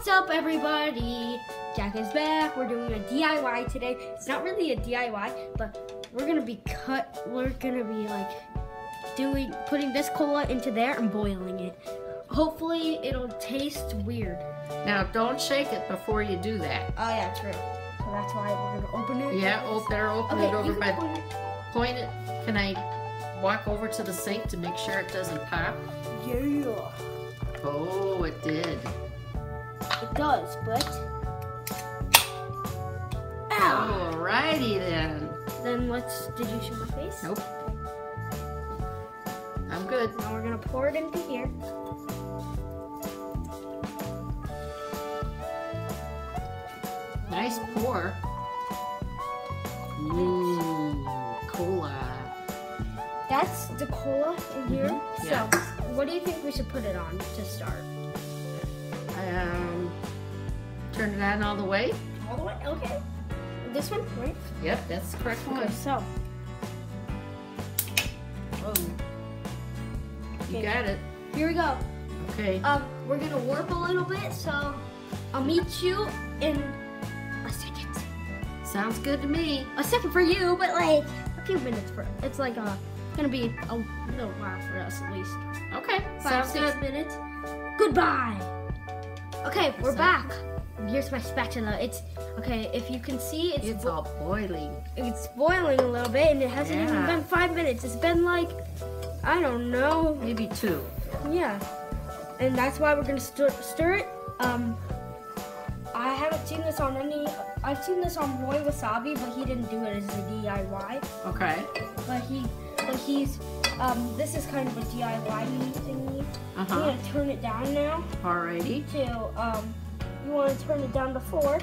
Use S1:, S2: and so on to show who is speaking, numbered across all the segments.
S1: What's up, everybody? Jack is back. We're doing a DIY today. It's not really a DIY, but we're gonna be cut. We're gonna be like doing putting this cola into there and boiling it. Hopefully, it'll taste weird.
S2: Now, don't shake it before you do that.
S1: Oh yeah, true. So that's why we're gonna open it.
S2: Yeah, oh, better open
S1: Okay,
S2: it over by
S1: it.
S2: point it. Can I walk over to the sink to make sure it doesn't pop?
S1: Yeah,
S2: Oh, it did.
S1: It does, but. Ow!
S2: Alrighty then.
S1: Then let's. Did you show my face?
S2: Nope. I'm good.
S1: Now we're gonna pour it into here.
S2: Nice pour. Mmm, cola.
S1: That's the cola in here.
S2: Mhm,
S1: So, what do you think we should put it on to start?
S2: Um, turn it on all the way.
S1: All the way. Okay. This one, right?
S2: Yep, that's the correct one.
S1: Okay. So,
S2: Oh, you
S1: Okay.
S2: got it.
S1: here we go.
S2: Okay.
S1: Um, we're gonna warp a little bit. So, I'll meet you in a second.
S2: Sounds good to me.
S1: A second for you, but like a few minutes for. It's like uh gonna be a little while for us at least.
S2: Okay.
S1: Five,
S2: Sounds
S1: six
S2: good.
S1: minutes. Goodbye. Okay, we're
S2: So-
S1: back. Here's my spatula. It's okay. If you can see, it's
S2: It's all boiling.
S1: it's boiling a little bit, and it hasn't even been five minutes. It's been like I don't know.
S2: Maybe two.
S1: Yeah, and that's why we're gonna stir, stir it. Um, I haven't seen this on any. I've seen this on Roi Wasabi, but he didn't do it as a DIY.
S2: Okay.
S1: But he, but he's. Um, this is kind of a DIY thingy.
S2: Uh
S1: I'm gonna turn it down now.
S2: Alrighty.
S1: to um you want to turn it down to four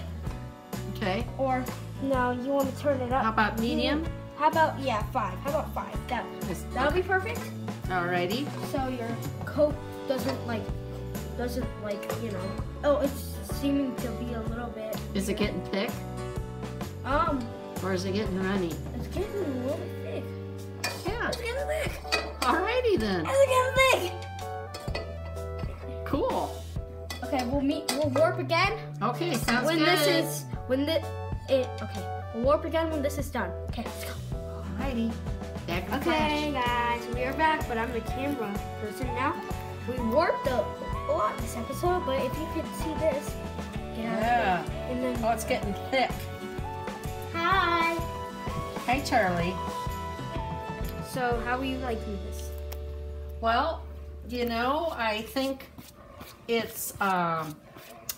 S2: Okay.
S1: or no you want to turn it up
S2: How about medium?
S1: how about yeah five how about five that that'll be perfect
S2: Alrighty.
S1: so your coat doesn't like doesn't like you know oh it's seeming to be a little bit
S2: Is it getting thick
S1: um
S2: or is it getting runny?
S1: it's getting a little thick
S2: Yeah.
S1: it's getting thick
S2: Alrighty then.
S1: it's getting thick we'll meet we'll warp again
S2: Okay, sounds
S1: when
S2: good.
S1: this is when the it okay we'll warp again when this is done okay let's go
S2: Alrighty. Back
S1: Okay, guys, we are back, but I'm the camera person now. We warped a lot this episode, but if you could see this,
S2: Yeah.
S1: Then,
S2: Oh, it's getting thick.
S1: hi.
S2: Hi, Charlie.
S1: So, how are you liking this?
S2: Well, you know, I think it's um,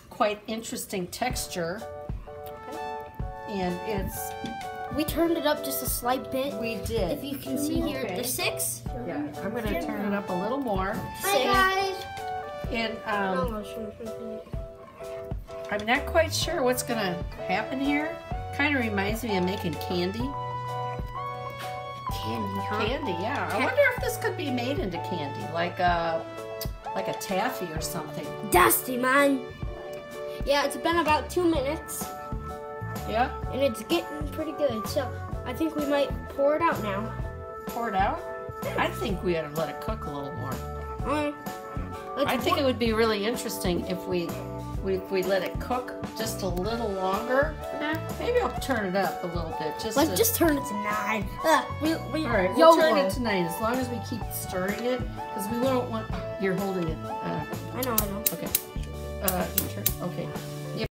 S2: quite interesting texture, and it's
S1: We turned it up just a slight bit.
S2: we did.
S1: If you can see here, the six.
S2: Yeah, I'm gonna turn it up a little more,
S1: Hi, guys.
S2: and um. I'm not quite sure what's gonna happen here. Kind of reminds me of making candy.
S1: Candy, huh?
S2: Candy, yeah. I wonder if this could be made into candy, like a like a taffy or something.
S1: Dusty, man. Yeah, it's been about two minutes,
S2: Yeah.
S1: and it's getting pretty good. So, I think we might pour it out now.
S2: Pour it out. I think we ought to let it cook a little more.
S1: Mm.
S2: I think it would be really interesting if we, we if we let it cook just a little longer. Maybe I'll turn it up a little bit. Just
S1: Like,
S2: to,
S1: just turn it to nine. Uh, we, we,
S2: all right. We'll turn it tonight as long as we keep stirring it because we won't want. You're holding it. Uh,
S1: I know, I know.
S2: okay. Uh. Okay.